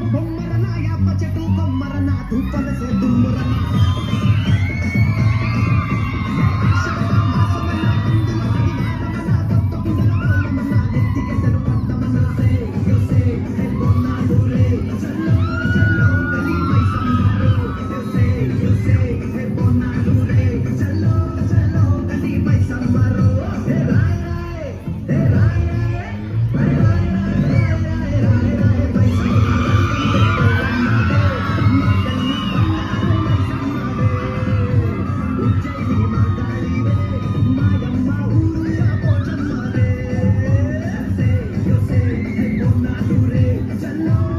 मरना या बचटू को मरना तू से तुम मरना to know.